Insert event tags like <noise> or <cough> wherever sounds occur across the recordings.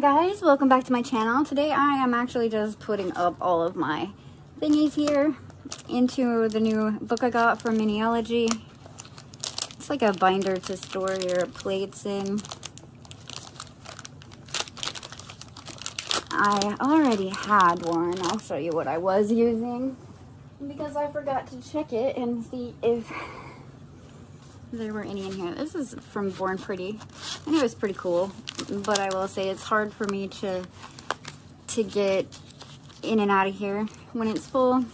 Guys, welcome back to my channel. Today I am actually just putting up all of my thingies here into the new book I got from Maniology. It's like a binder to store your plates in. I already had one. I'll show you what I was using because I forgot to check it and see if <laughs> there were any in here. This is from Born Pretty and it was pretty cool, but I will say it's hard for me to to get in and out of here when it's full.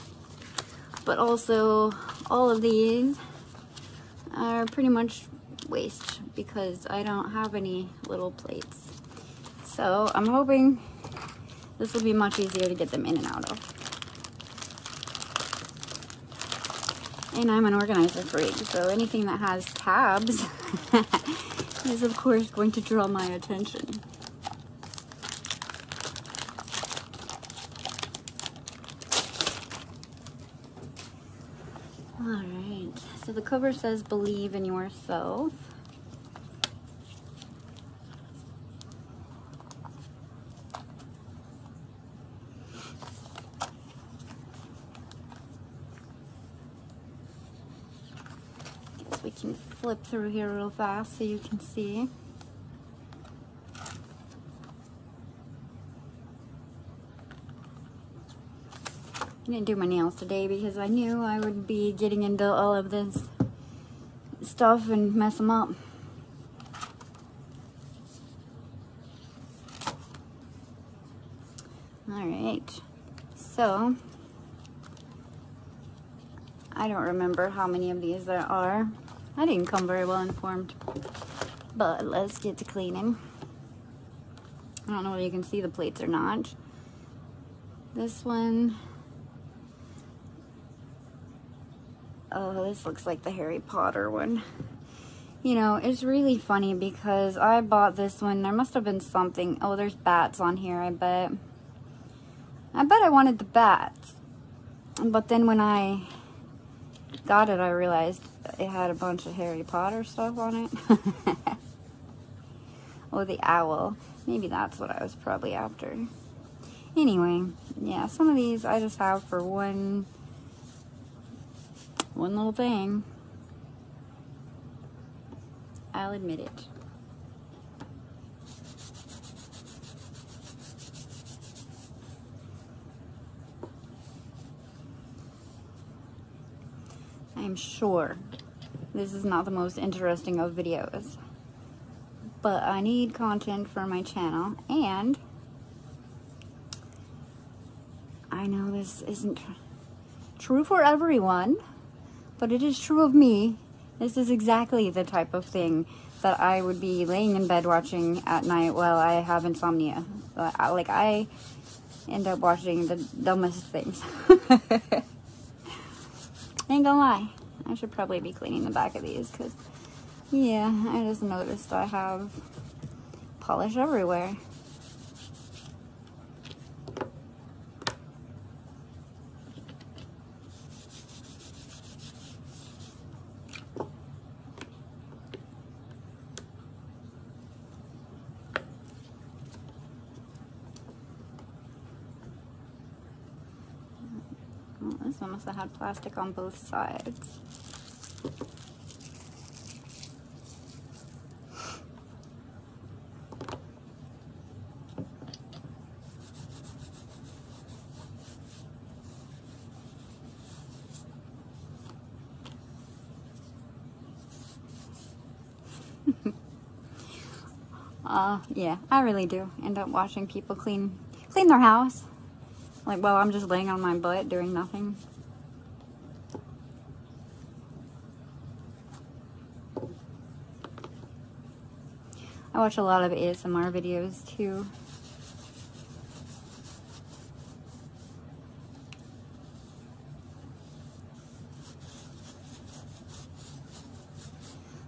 But also all of these are pretty much waste because I don't have any little plates. So I'm hoping this will be much easier to get them in and out of. And I'm an organizer freak, so anything that has tabs <laughs> is of course going to draw my attention. Alright, so the cover says believe in yourself. We can flip through here real fast so you can see. I didn't do my nails today because I knew I would be getting into all of this stuff and mess them up. Alright, so I don't remember how many of these there are. I didn't come very well informed. But let's get to cleaning. I don't know if you can see the plates or not. This one. Oh, this looks like the Harry Potter one. You know, it's really funny because I bought this one. There must have been something. Oh, there's bats on here, I bet. I bet I wanted the bats. But then when I got it, I realized it had a bunch of Harry Potter stuff on it. <laughs> oh, the owl. Maybe that's what I was probably after. Anyway, yeah, some of these I just have for one, one little thing. I'll admit it. I'm sure this is not the most interesting of videos. But I need content for my channel and I know this isn't true for everyone, but it is true of me. This is exactly the type of thing that I would be laying in bed watching at night while I have insomnia. Like, I end up watching the dumbest things. <laughs> Ain't gonna lie. I should probably be cleaning the back of these because, yeah, I just noticed I have polish everywhere. One had plastic on both sides. <laughs> uh, yeah, I really do end up watching people clean clean their house. Like, well, I'm just laying on my butt doing nothing. I watch a lot of ASMR videos too.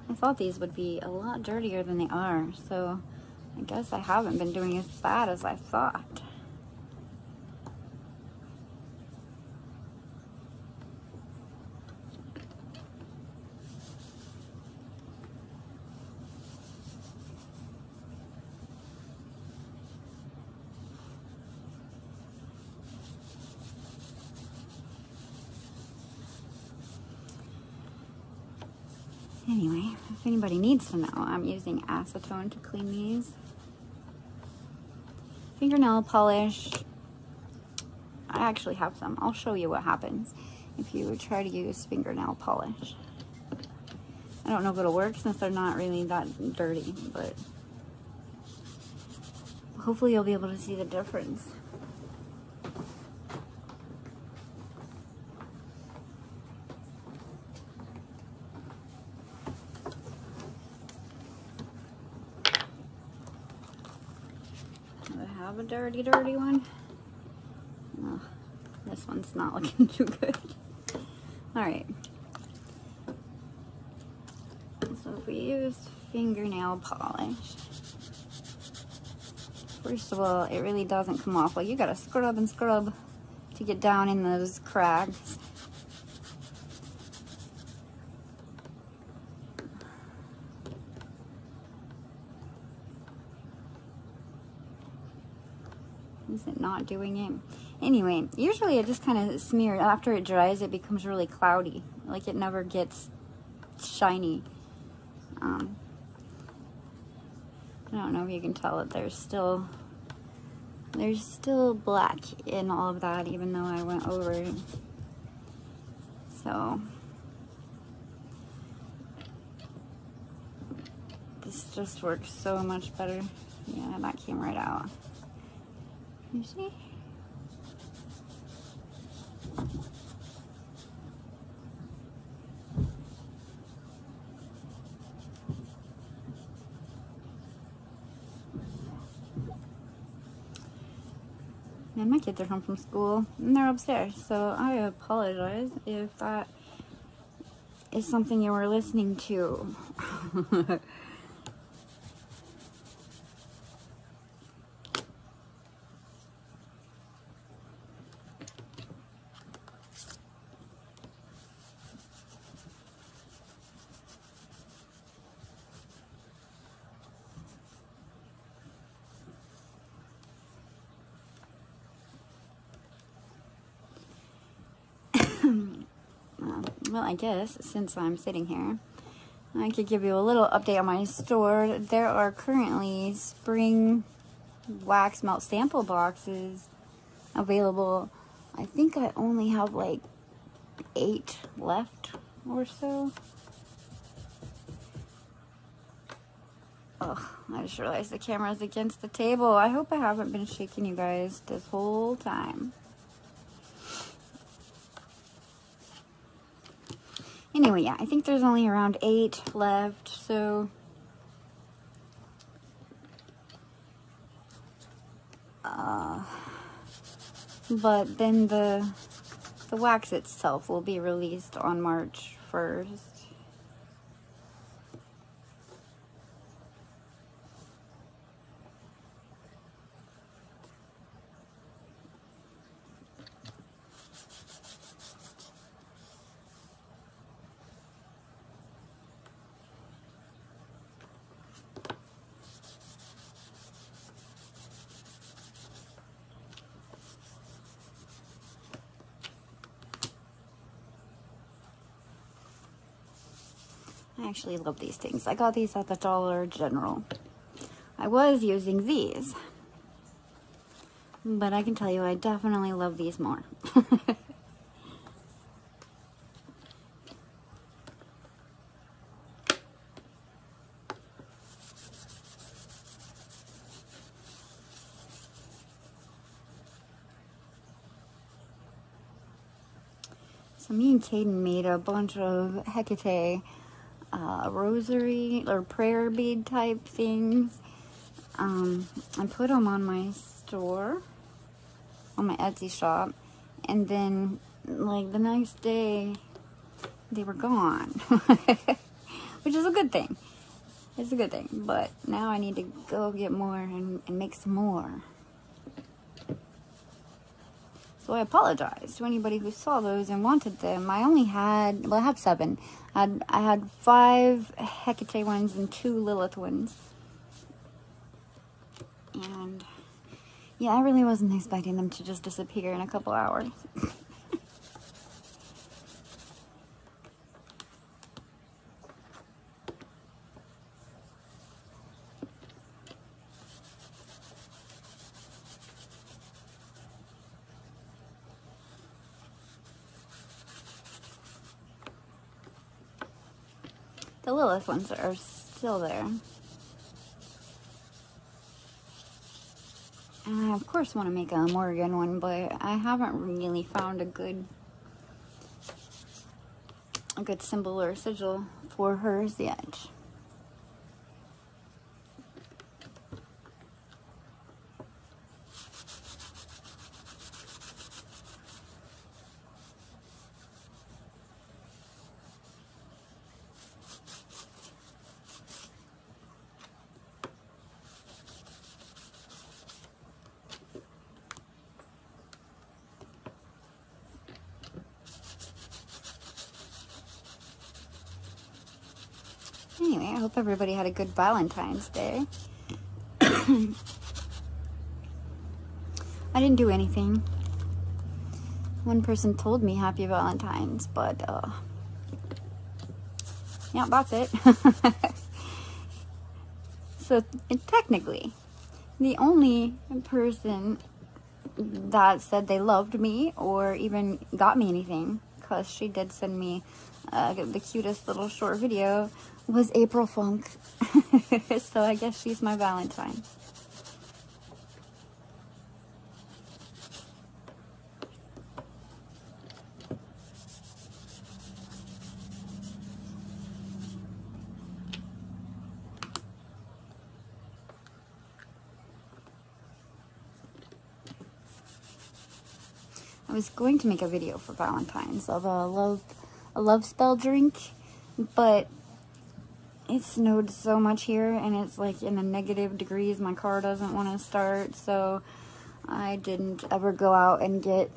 I thought these would be a lot dirtier than they are, so I guess I haven't been doing as bad as I thought. Anyway, if anybody needs to know, I'm using acetone to clean these. Fingernail polish. I actually have some. I'll show you what happens if you try to use fingernail polish. I don't know if it'll work since they're not really that dirty, but hopefully you'll be able to see the difference. Do I have a dirty, dirty one? Oh, this one's not <laughs> looking too good. All right. So if we use fingernail polish, first of all, it really doesn't come off. Like you gotta scrub and scrub to get down in those cracks. Is it not doing it? Anyway, usually it just kind of smears. After it dries, it becomes really cloudy. Like it never gets shiny. Um, I don't know if you can tell that there's still there's still black in all of that even though I went over it. So this just works so much better. Yeah, that came right out. You see? And my kids are home from school and they're upstairs. So I apologize if that is something you were listening to. <laughs> <clears throat> well, I guess since I'm sitting here, I could give you a little update on my store. There are currently spring wax melt sample boxes available. I think I only have like eight left or so. Ugh, I just realized the camera's against the table. I hope I haven't been shaking you guys this whole time. Anyway, yeah, I think there's only around eight left, so... Uh, but then the the wax itself will be released on March 1st. I actually love these things. I got these at the Dollar General. I was using these. But I can tell you I definitely love these more. <laughs> So me and Caden made a bunch of Hecate uh, rosary or prayer bead type things. Um, I put them on my store, on my Etsy shop, and then like the next day they were gone, <laughs> which is a good thing. It's a good thing, but now I need to go get more and, and make some more. So I apologize to anybody who saw those and wanted them. I only had, well, I have seven. I had, I had five Hecate ones and two Lilith ones. And yeah, I really wasn't expecting them to just disappear in a couple hours. <laughs> The Lilith ones are still there. And I of course want to make a Morrigan one, but I haven't really found a good a good symbol or sigil for hers yet. Anyway, I hope everybody had a good Valentine's Day. <coughs> I didn't do anything. One person told me Happy Valentine's, but, uh, yeah, that's it. <laughs> so, technically, the only person that said they loved me or even got me anything, because she did send me uh, the cutest little short video was April Funk. <laughs> so I guess she's my Valentine. I was going to make a video for Valentine's of a love a love spell drink, but it snowed so much here and it's like in the negative degrees. My car doesn't want to start, so I didn't ever go out and get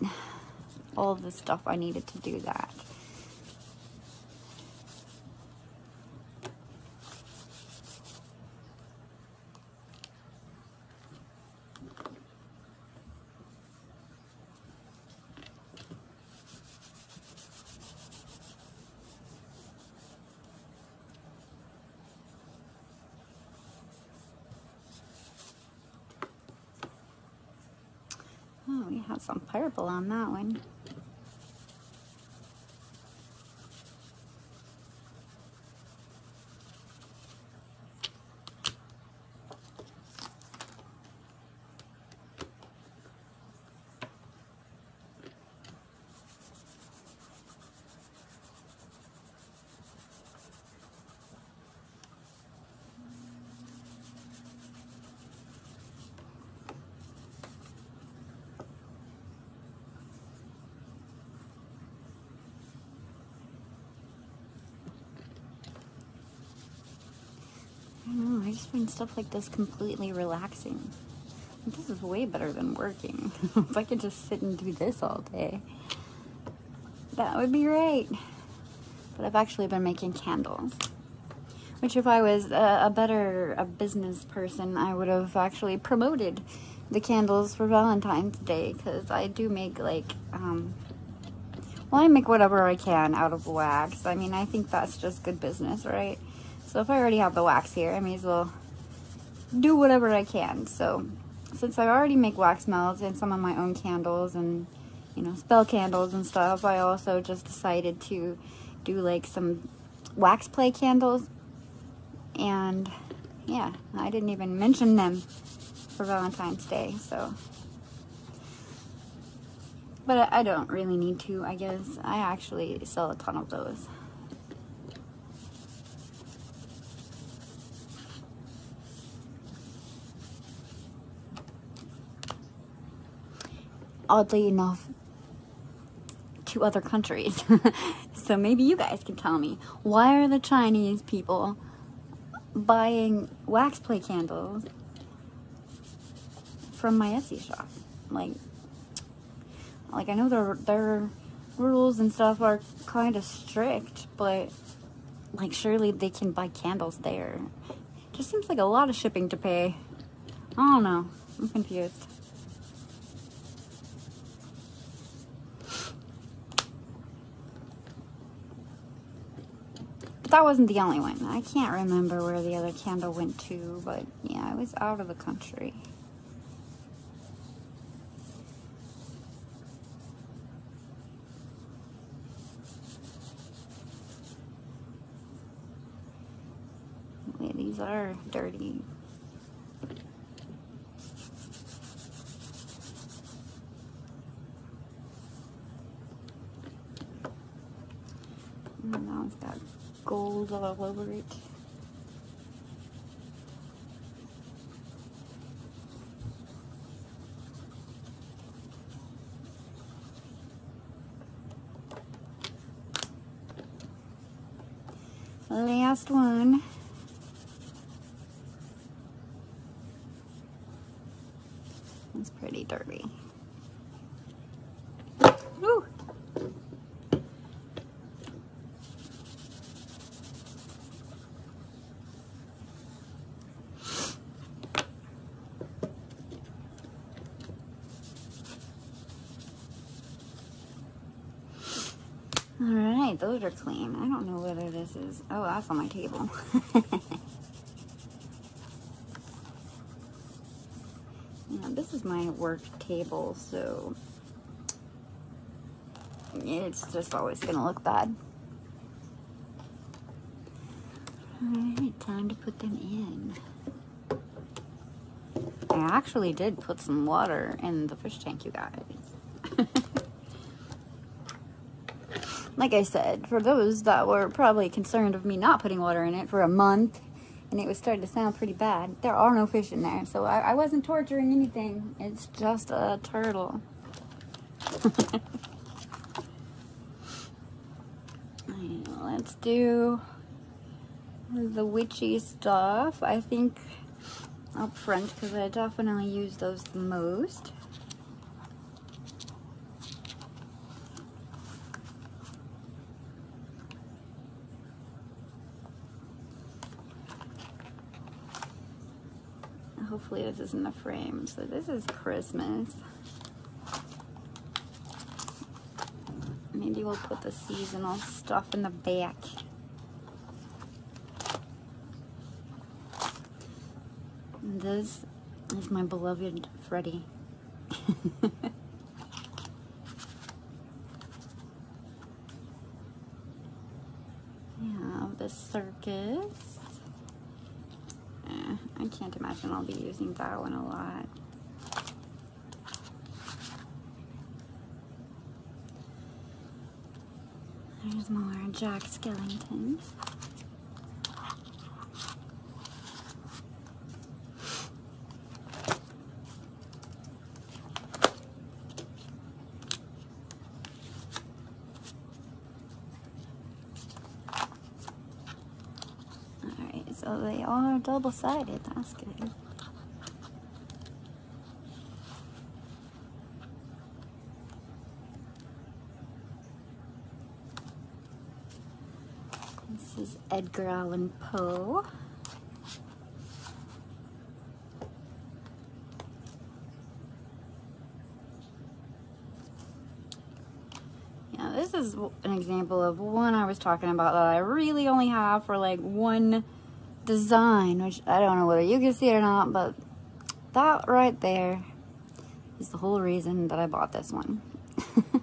all the stuff I needed to do that. Oh, we have some purple on that one. I just find stuff like this completely relaxing. This is way better than working. <laughs> if I could just sit and do this all day, that would be great. But I've actually been making candles. Which if I was a, a better a business person, I would have actually promoted the candles for Valentine's Day. Because I do make like, um, well, I make whatever I can out of wax. I mean, I think that's just good business, right? So if I already have the wax here, I may as well do whatever I can. So since I already make wax melts and some of my own candles and, you know, spell candles and stuff, I also just decided to do like some wax play candles. And yeah, I didn't even mention them for Valentine's Day, so. But I don't really need to, I guess. I actually sell a ton of those. Oddly enough, to other countries. <laughs> so maybe you guys can tell me why are the Chinese people buying wax play candles from my Etsy shop? Like, like I know their their rules and stuff are kind of strict, but like surely they can buy candles there. Just seems like a lot of shipping to pay. I don't know. I'm confused. That wasn't the only one. I can't remember where the other candle went to, but yeah, I was out of the country. these are dirty. And now it's got gold all over it. Last one. It's pretty dirty. Woo. Those are clean. I don't know whether this is. Oh, that's on my table. <laughs> this is my work table, so it's just always gonna look bad. All right, time to put them in. I actually did put some water in the fish tank, you guys. Like I said, for those that were probably concerned of me not putting water in it for a month, and it was starting to sound pretty bad, there are no fish in there, so I, I wasn't torturing anything. It's just a turtle. <laughs> Let's do the witchy stuff. I think up front, because I definitely use those the most. Hopefully this isn't a frame. So this is Christmas. Maybe we'll put the seasonal stuff in the back. This is my beloved Freddy. <laughs> yeah, the circus. I can't imagine I'll be using that one a lot. There's more Jack Skellingtons. So they are double-sided. That's good. This is Edgar Allan Poe. This is an example of one I was talking about that I really only have for like one design, which I don't know whether you can see it or not, but that right there is the whole reason that I bought this one. <laughs>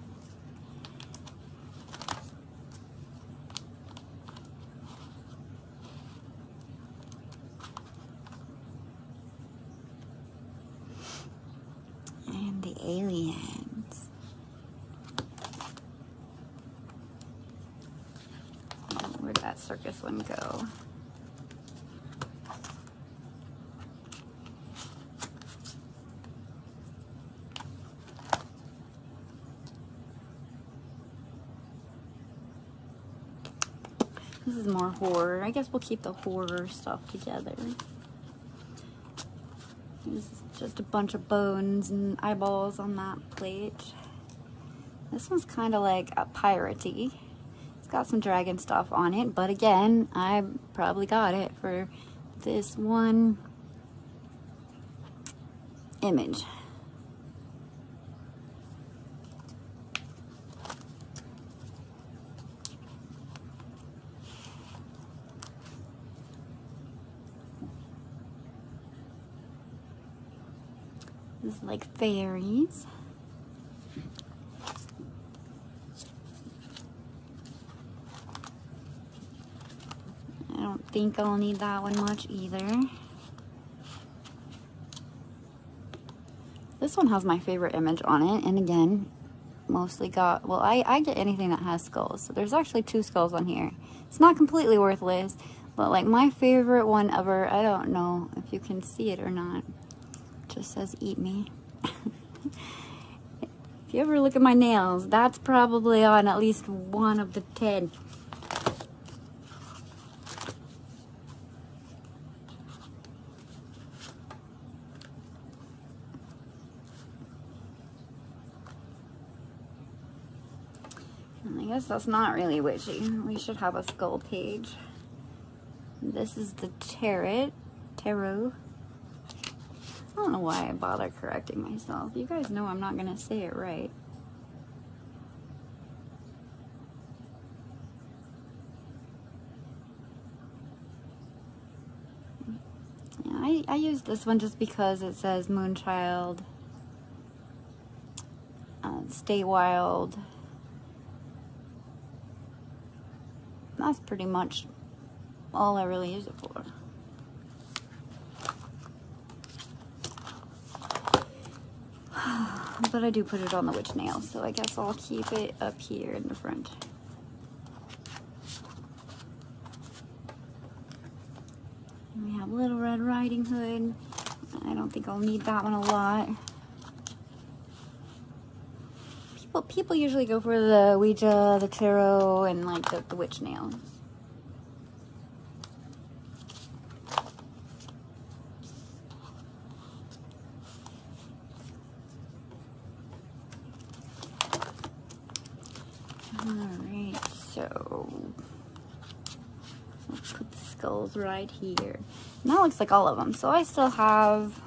and the aliens. Where'd that circus one go? More horror. I guess we'll keep the horror stuff together. This is just a bunch of bones and eyeballs on that plate. This one's kind of like a piratey. It's got some dragon stuff on it, but again, I probably got it for this one image. Is like fairies. I don't think I'll need that one much either. This one has my favorite image on it, and again, mostly got, well, I, I get anything that has skulls. So there's actually two skulls on here. It's not completely worthless, but like my favorite one ever, I don't know if you can see it or not. Just says eat me. <laughs> if you ever look at my nails, that's probably on at least one of the 10. I guess that's not really witchy. We should have a skull page. This is the tarot. Tarot. I don't know why I bother correcting myself. You guys know I'm not going to say it right. Yeah, I, I use this one just because it says Moonchild, uh, Stay Wild, that's pretty much all I really use it for. But I do put it on the witch nail, so I guess I'll keep it up here in the front. we have Little Red Riding Hood. I don't think I'll need that one a lot. People, people usually go for the Ouija, the tarot, and like the, the witch nails. Alright, so let's put the skulls right here. And that looks like all of them. So I still have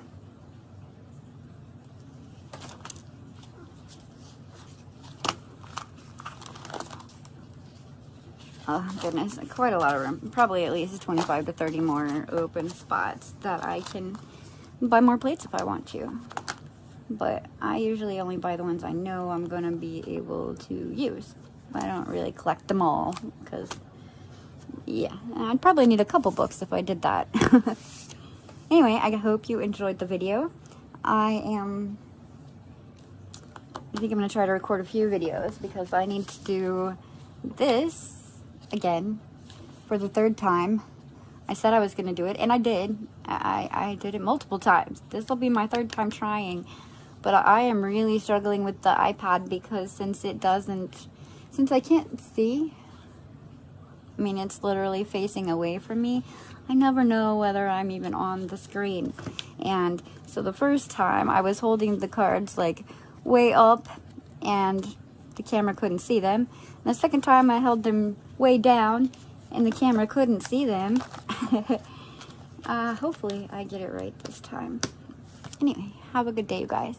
oh goodness, quite a lot of room. Probably at least 25 to 30 more open spots that I can buy more plates if I want to. But I usually only buy the ones I know I'm going to be able to use. I don't really collect them all because, yeah, I'd probably need a couple books if I did that. <laughs> anyway, I hope you enjoyed the video. I am, I think I'm going to try to record a few videos because I need to do this again for the third time. I said I was going to do it, and I did. I, I did it multiple times. This will be my third time trying. But I am really struggling with the iPad because since it doesn't, since I can't see, I mean, it's literally facing away from me, I never know whether I'm even on the screen. And so the first time I was holding the cards like way up and the camera couldn't see them. And the second time I held them way down and the camera couldn't see them. <laughs> uh, hopefully I get it right this time. Anyway, have a good day, you guys.